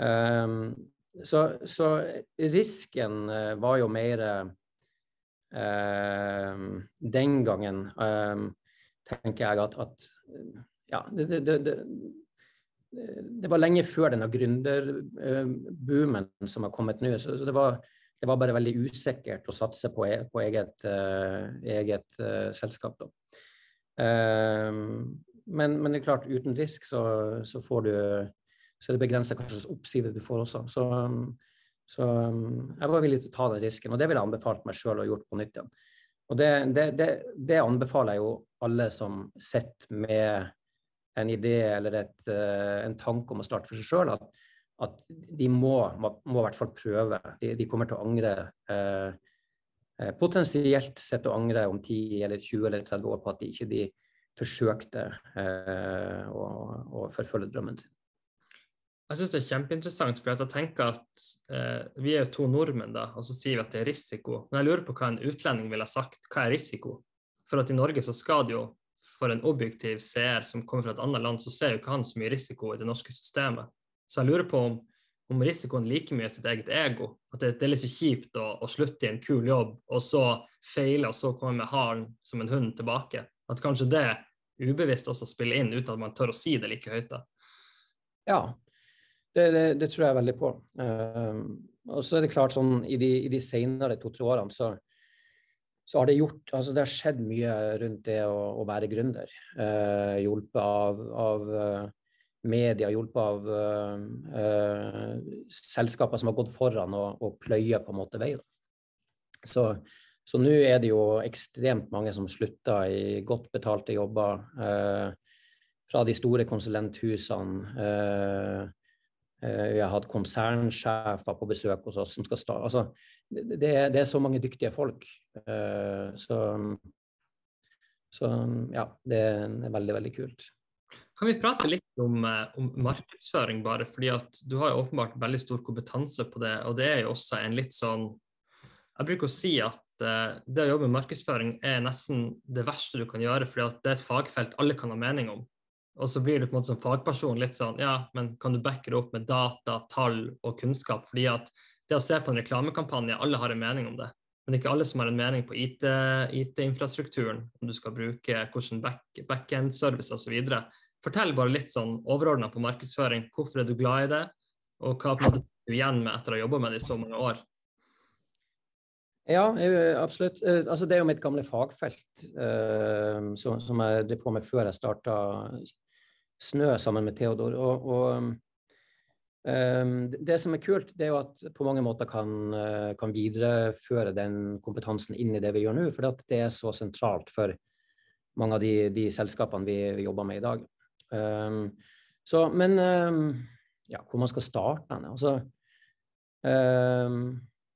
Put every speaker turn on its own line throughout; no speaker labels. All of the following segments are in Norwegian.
Um, så, så, risken uh, var jo mer uh, den gangen, um, tenker jeg, at, at ja, det, det, det, det, var lenge før denne gründerboomen som har kommet nå. Så, det, var, var, bare veldig usikkert å satse på, e, på eget, uh, eget uh, selskap. Da. men, men, det er klart, uten risk så, så får du så er det begrensa hva slags oppside du får også. Så, så, jeg var villig til å ta den risken, og det ville jeg anbefalt meg sjøl å gjort på nytt igjen. Og det, det, det, det, anbefaler jeg jo alle som sitter med en idé eller et, uh, en tanke om å starte for seg sjøl, at, at, de må, må, i hvert fall prøve. De, de kommer til å angre Eh, potensielt sett å angre om 10 eller 20 eller 30 år på at de ikke de forsøkte eh, å, å forfølge drømmen sin.
Jeg syns det er kjempeinteressant, for jeg tenker at eh, vi er jo to nordmenn, da, og så sier vi at det er risiko. Men jeg lurer på hva en utlending ville sagt. Hva er risiko? For at i Norge så skal det jo, for en objektiv seer som kommer fra et annet land, så ser jo ikke han så mye risiko i det norske systemet. Så jeg lurer på om, om risikoen like mye er sitt eget ego. At det, det er litt så kjipt å, å, slutte i en kul jobb, og så feile, og så komme med halen som en hund tilbake. At kanskje det ubevisst også spiller inn, uten at man tør å si det like høyt. da.
Ja, det, det, det, tror jeg veldig på. Uh, og så er det klart sånn i de, i de senere to-tre årene så, så, har det gjort altså Det har skjedd mye rundt det å, å være gründer. Uh, hjulpet av, av uh, media, hjulpet av uh, selskaper som har gått foran og, og pløyer på en måte vei. Så, så nå er det jo ekstremt mange som slutter i godt betalte jobber. fra de store konsulenthusene Eh, vi har hatt konsernsjefer på besøk hos oss som skal starte altså, det, det, er så mange dyktige folk. Eh, så, så ja, det er veldig, veldig kult.
Kan vi prate litt om, eh, om, markedsføring, bare? fordi at Du har jo åpenbart veldig stor kompetanse på det, og det er jo også en litt sånn Jeg bruker å si at det å jobbe med markedsføring er nesten det verste du kan gjøre, fordi at det er et fagfelt alle kan ha mening om. Og så blir du på en måte som fagperson litt sånn Ja, men kan du backe det opp med data, tall og kunnskap? Fordi at det å se på en reklamekampanje, alle har en mening om det. Men det er ikke alle som har en mening på IT-infrastrukturen, IT om du skal bruke hvordan back, backend-service osv. Fortell bare litt sånn overordna på markedsføring. Hvorfor er du glad i det, og hva på du igjen med etter å ha jobba med det i så mange år?
Ja, absolutt. Eh, altså, det er jo mitt gamle fagfelt uh, som, jeg drev på med før jeg starta snø sammen med Theodor. Og, og um, det som er kult, det er jo at på mange måter kan, kan videreføre den kompetansen inn i det vi gjør nå, for det er så sentralt for mange av de, de selskapene vi, vi, jobber med i dag. Um, så, men um, ja, hvor man skal starte den? Altså,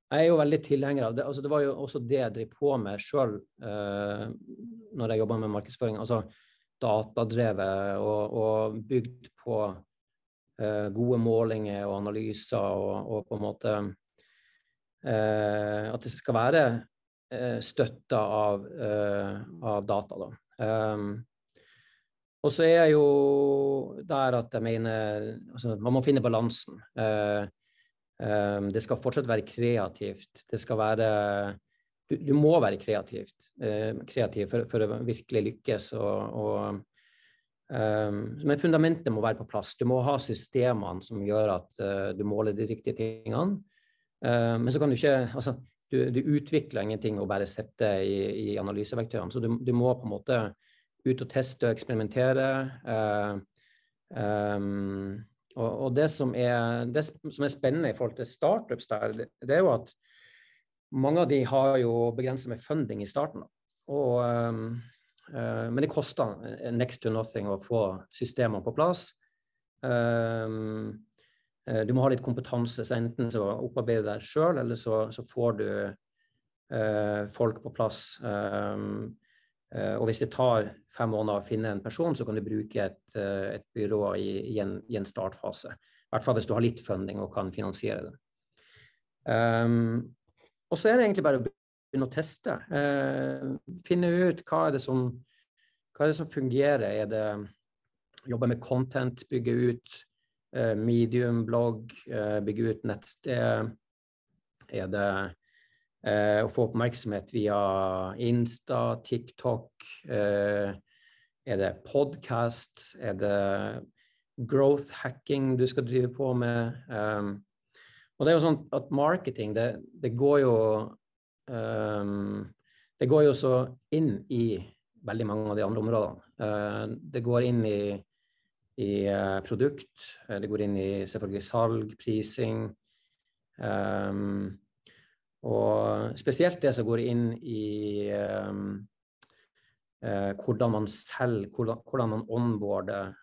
jeg er jo veldig tilhenger av det. Altså, det var jo også det jeg drev på med sjøl uh, når jeg jobba med markedsføring. Altså, datadrevet og, og bygd på uh, gode målinger og analyser og, og på en måte uh, At det skal være uh, støtta av, av, data, da. Um, og så er jeg jo der at jeg mener altså, Man må finne balansen. Um, det skal fortsatt være kreativt. Det skal være du, du, må være kreativt, uh, kreativ for, for, å virkelig lykkes. Og, og, um, men fundamentet må være på plass. Du må ha systemene som gjør at uh, du måler de riktige tingene. Uh, men så kan du ikke altså, du, du utvikler ingenting og bare sette i, i analyseverktøyene. Så du, du, må på en måte ut og teste og eksperimentere. Um, og, og det, som er, det, som er, spennende i forhold til startups der, det, det er jo at mange av de har jo begrenset med funding i starten. Og, um, uh, men det koster next to nothing å få systemene på plass. Um, du må ha litt kompetanse, så enten så opparbeider du deg sjøl, eller så, så, får du uh, folk på plass. Um, og hvis det tar fem måneder å finne en person, så kan du bruke et, et byrå i, i, en, i, en, startfase. I hvert fall hvis du har litt funding og kan finansiere det. Um, og så er det egentlig bare å begynne å teste. Uh, finne ut hva er som, hva er det som fungerer. Er det jobbe med content, bygge ut uh, medium, blogg, uh, bygge ut nettsted? Er det uh, å få oppmerksomhet via Insta, TikTok? er det podkast? Er det growth hacking du skal drive på med? Um, og det er jo sånn at marketing, det, det går jo um, Det går jo så inn i veldig mange av de andre områdene. Uh, det går inn i, i uh, produkt, det går inn i selvfølgelig salg, prising. Um, og spesielt det som går inn i um, hvordan man selger, hvordan, hvordan man onboarder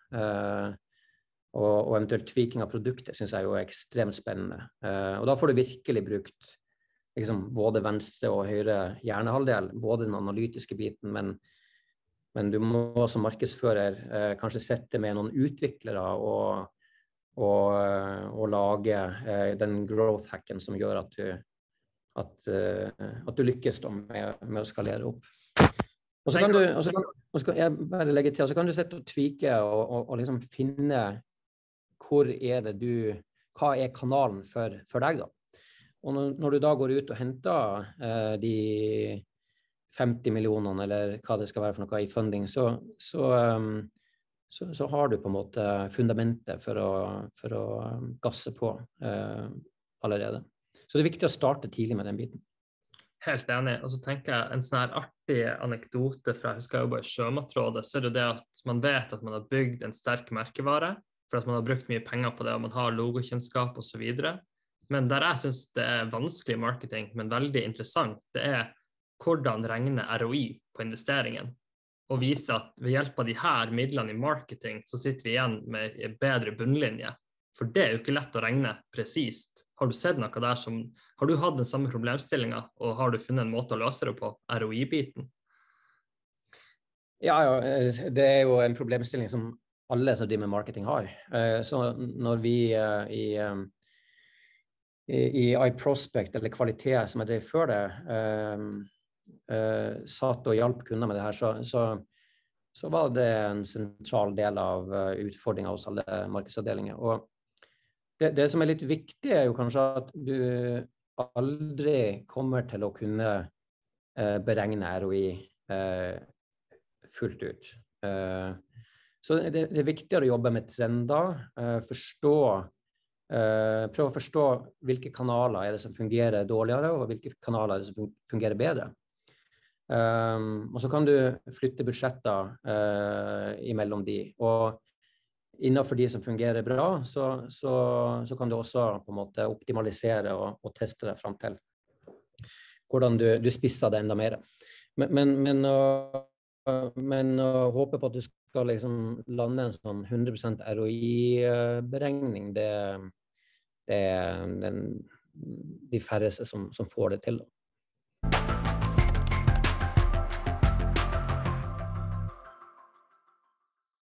og, og eventuelt tweaking av produktet syns jeg jo er ekstremt spennende. Uh, og da får du virkelig brukt liksom, både venstre og høyre hjernehalvdel, både den analytiske biten, men, men du må som markedsfører uh, kanskje sette med noen utviklere og, og, uh, og lage den growth-hacken som gjør at du, at, at du lykkes med, med, å skalere opp. Og så kan du, og så kan, og så kan jeg bare legge til, så kan du sitte og tvike og, og, og liksom finne hvor er det du Hva er kanalen for, for deg, da? Og når, når, du da går ut og henter eh, de 50 millionene, eller hva det skal være for noe i funding, så, så, um, så, så har du på en måte fundamentet for å, for å um, gasse på eh, allerede. Så det er viktig å starte tidlig med den biten.
Helt enig. Og så tenker jeg En sånn her artig anekdote fra jeg husker jeg jobba i Sjømatrådet, så er det det at man vet at man har bygd en sterk merkevare for at man har brukt mye penger på det, og man har logokjennskap osv. Men der jeg syns det er vanskelig marketing, men veldig interessant, det er hvordan regne ROI på investeringen. Og vise at ved hjelp av de her midlene i marketing, så sitter vi igjen med bedre bunnlinje. For det er jo ikke lett å regne presist. Har du sett noe der som Har du hatt den samme problemstillinga, og har du funnet en måte å løse det på, ROI-biten?
Ja, ja, det er jo en problemstilling som alle som driver med marketing, har. Eh, så når vi eh, i, eh, i, i iProspect, eller kvalitet som jeg drev før det, satt og hjalp kunder med det her, så, så, så, var det en sentral del av utfordringa hos alle markedsavdelinger. Og det, det, som er litt viktig, er jo kanskje at du aldri kommer til å kunne beregne ROI fullt ut. Så det, det, er viktigere å jobbe med trender. Uh, forstå uh, Prøve å forstå hvilke kanaler er det som fungerer dårligere, og hvilke kanaler er det som fungerer bedre. Um, og så kan du flytte budsjetter imellom de. Og innenfor de som fungerer bra, så, så, så, kan du også på en måte optimalisere og, og teste deg fram til hvordan du, du spisser det enda mer. Men, men, men, men å håpe på at du skal liksom lande en sånn 100% ROI-beregning, det, det er den, de færreste som, som, får det til.